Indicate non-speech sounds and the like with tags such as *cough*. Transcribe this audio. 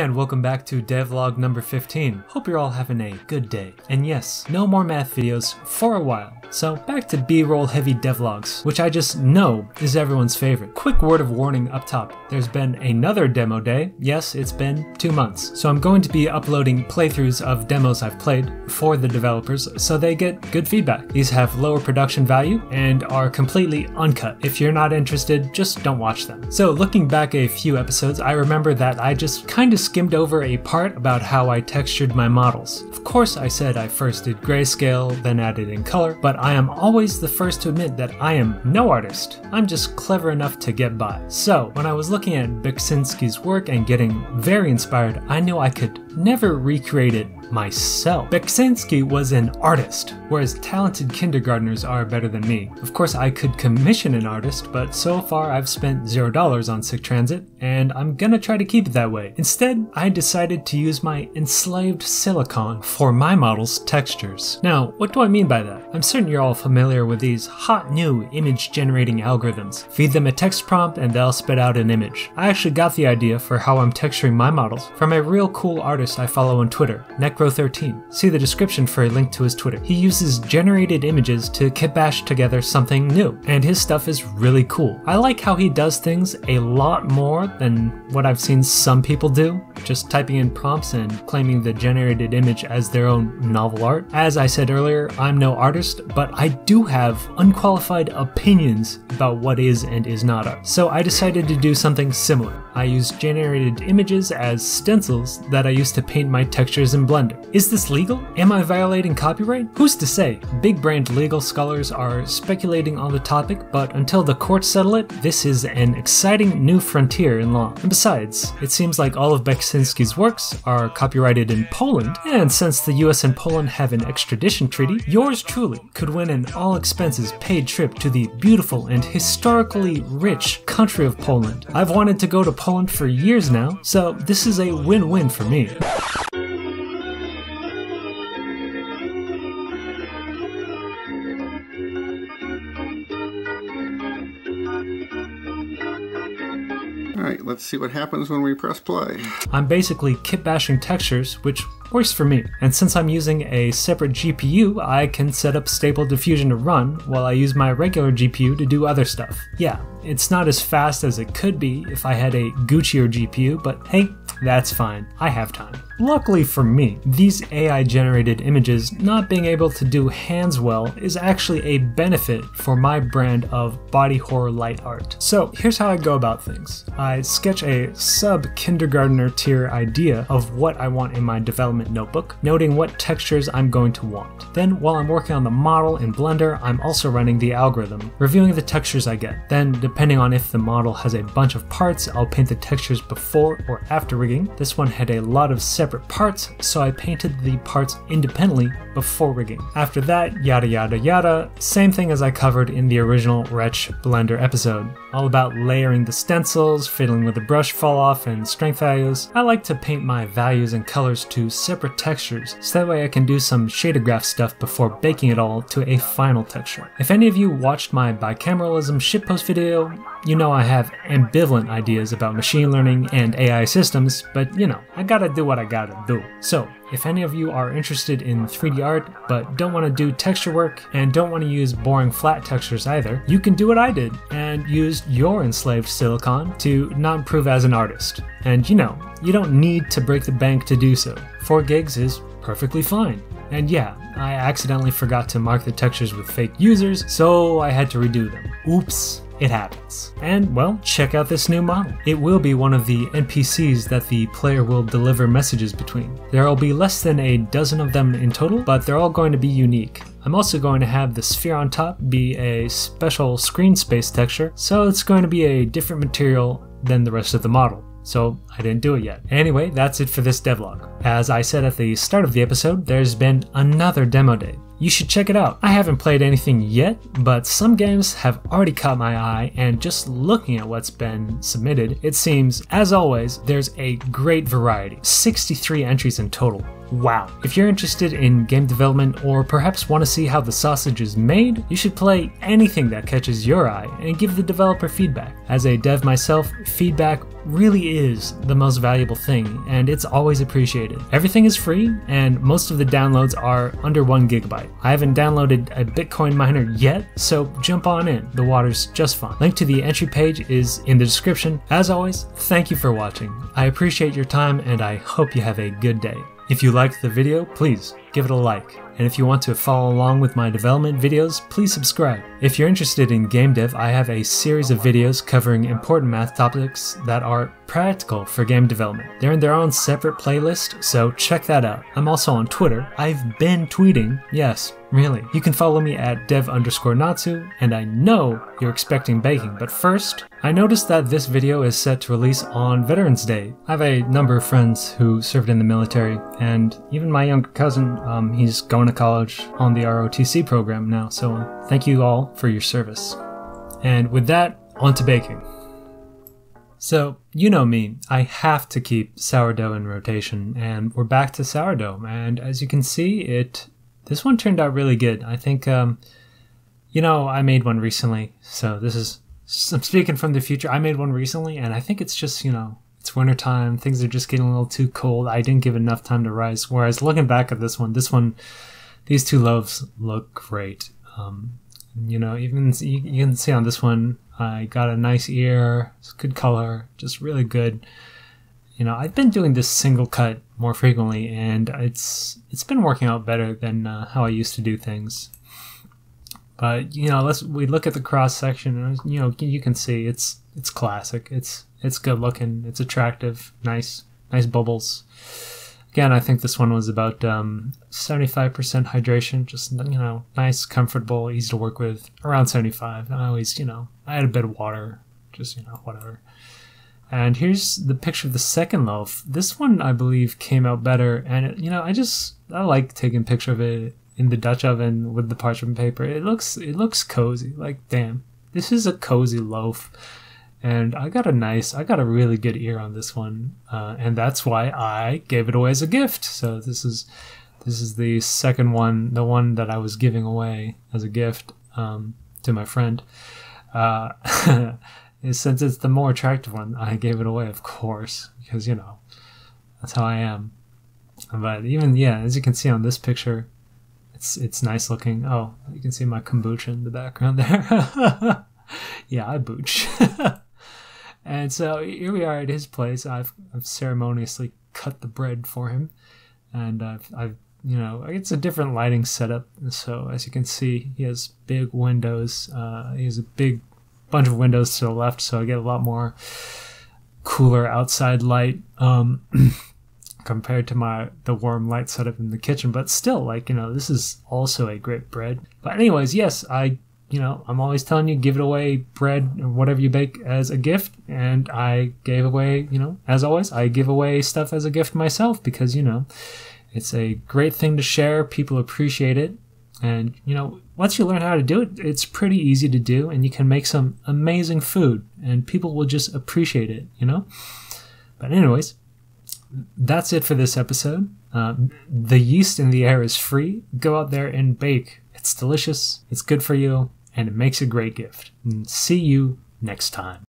and welcome back to devlog number 15. Hope you're all having a good day. And yes, no more math videos for a while. So back to B-roll heavy devlogs, which I just know is everyone's favorite. Quick word of warning up top. There's been another demo day. Yes, it's been two months. So I'm going to be uploading playthroughs of demos I've played for the developers so they get good feedback. These have lower production value and are completely uncut. If you're not interested, just don't watch them. So looking back a few episodes, I remember that I just kind of skimmed over a part about how I textured my models. Of course, I said I first did grayscale, then added in color, but I am always the first to admit that I am no artist. I'm just clever enough to get by. So, when I was looking at Beksinski's work and getting very inspired, I knew I could never recreate it myself. Beksinski was an artist, whereas talented kindergartners are better than me. Of course, I could commission an artist, but so far I've spent $0 on Sic Transit, and I'm gonna try to keep it that way. Instead, I decided to use my enslaved silicon for my model's textures. Now, what do I mean by that? I'm certain you're all familiar with these hot new image generating algorithms. Feed them a text prompt and they'll spit out an image. I actually got the idea for how I'm texturing my models from a real cool artist I follow on Twitter, NekroXIII. See the description for a link to his Twitter. He uses generated images to kitbash together something new, and his stuff is really cool. I like how he does things a lot more than what I've seen some people do, just typing in prompts and claiming the generated image as their own novel art. As I said earlier, I'm no artist, but I do have unqualified opinions about what is and is not art. So I decided to do something similar. I use generated images as stencils that I used to paint my textures in Blender. Is this legal? Am I violating copyright? Who's to say? Big brand legal scholars are speculating on the topic, but until the courts settle it, this is an exciting new frontier in law. And besides, it seems like all of Beksinski's works are copyrighted in Poland, and since the US and Poland have an extradition treaty, yours truly could win an all expenses paid trip to the beautiful and historically rich country of Poland. I've wanted to go to Poland for years now, so this is a win win for me. Alright, let's see what happens when we press play. I'm basically kit bashing textures, which works for me. And since I'm using a separate GPU, I can set up Stable Diffusion to run while I use my regular GPU to do other stuff. Yeah, it's not as fast as it could be if I had a Guccier GPU, but hey, that's fine. I have time. Luckily for me, these AI generated images not being able to do hands well is actually a benefit for my brand of body horror light art. So here's how I go about things. I sketch a sub kindergartner tier idea of what I want in my development notebook, noting what textures I'm going to want. Then while I'm working on the model in Blender, I'm also running the algorithm, reviewing the textures I get. Then depending on if the model has a bunch of parts, I'll paint the textures before or after rigging. This one had a lot of separate parts, so I painted the parts independently before rigging. After that, yada yada yada, same thing as I covered in the original Wretch Blender episode. All about layering the stencils, fiddling with the brush fall off and strength values. I like to paint my values and colors to separate textures, so that way I can do some shader graph stuff before baking it all to a final texture. If any of you watched my bicameralism shitpost video, you know I have ambivalent ideas about machine learning and AI systems, but you know, I gotta do what I gotta So, if any of you are interested in 3D art but don't want to do texture work and don't want to use boring flat textures either, you can do what I did and use your enslaved silicon to not improve as an artist. And you know, you don't need to break the bank to do so. 4 gigs is perfectly fine. And yeah, I accidentally forgot to mark the textures with fake users, so I had to redo them. Oops it happens. And well, check out this new model. It will be one of the NPCs that the player will deliver messages between. There will be less than a dozen of them in total, but they're all going to be unique. I'm also going to have the sphere on top be a special screen space texture, so it's going to be a different material than the rest of the model so I didn't do it yet. Anyway, that's it for this devlog. As I said at the start of the episode, there's been another demo day. You should check it out. I haven't played anything yet, but some games have already caught my eye, and just looking at what's been submitted, it seems, as always, there's a great variety 63 entries in total. Wow. If you're interested in game development or perhaps want to see how the sausage is made, you should play anything that catches your eye and give the developer feedback. As a dev myself, feedback really is the most valuable thing, and it's always appreciated. Everything is free, and most of the downloads are under 1 gigabyte. I haven't downloaded a Bitcoin miner yet, so jump on in. The water's just fine. Link to the entry page is in the description. As always, thank you for watching. I appreciate your time, and I hope you have a good day. If you liked the video, please give it a like. And if you want to follow along with my development videos, please subscribe. If you're interested in game dev, I have a series of videos covering important math topics that are practical for game development. They're in their own separate playlist, so check that out. I'm also on Twitter. I've been tweeting, yes, really. You can follow me at dev underscore natsu, and I know you're expecting baking, but first, I noticed that this video is set to release on Veterans Day. I have a number of friends who served in the military, and even my younger cousin, um, he's going college on the ROTC program now, so thank you all for your service. And with that, on to baking. So, you know me, I have to keep sourdough in rotation, and we're back to sourdough. And as you can see, it this one turned out really good. I think, um, you know, I made one recently, so this is I'm speaking from the future. I made one recently, and I think it's just you know it's wintertime. Things are just getting a little too cold. I didn't give enough time to rise. Whereas looking back at this one, this one, these two loaves look great. Um, you know, even you, you can see on this one, I got a nice ear, good color, just really good. You know, I've been doing this single cut more frequently, and it's it's been working out better than uh, how I used to do things. But you know, let's we look at the cross section, and you know, you can see it's it's classic. It's it's good looking. It's attractive. Nice nice bubbles. Again, I think this one was about um, 75% hydration, just, you know, nice, comfortable, easy to work with, around 75. I always, you know, I had a bit of water, just, you know, whatever. And here's the picture of the second loaf. This one, I believe, came out better. And, it, you know, I just, I like taking picture of it in the Dutch oven with the parchment paper. It looks, it looks cozy. Like, damn, this is a cozy loaf and I got a nice, I got a really good ear on this one, uh, and that's why I gave it away as a gift. So this is this is the second one, the one that I was giving away as a gift um, to my friend. Uh, *laughs* since it's the more attractive one, I gave it away, of course, because you know that's how I am. But even yeah, as you can see on this picture, it's it's nice looking. Oh, you can see my kombucha in the background there. *laughs* yeah, I booch. *laughs* And so here we are at his place. I've, I've ceremoniously cut the bread for him, and I've, I've you know it's a different lighting setup. So as you can see, he has big windows. Uh, he has a big bunch of windows to the left, so I get a lot more cooler outside light. Um, *clears throat* compared to my the warm light setup in the kitchen but still like you know this is also a great bread but anyways yes i you know, I'm always telling you, give it away bread or whatever you bake as a gift. And I gave away, you know, as always, I give away stuff as a gift myself because, you know, it's a great thing to share. People appreciate it. And, you know, once you learn how to do it, it's pretty easy to do and you can make some amazing food and people will just appreciate it, you know? But, anyways, that's it for this episode. Uh, the yeast in the air is free. Go out there and bake. It's delicious, it's good for you, and it makes a great gift. See you next time.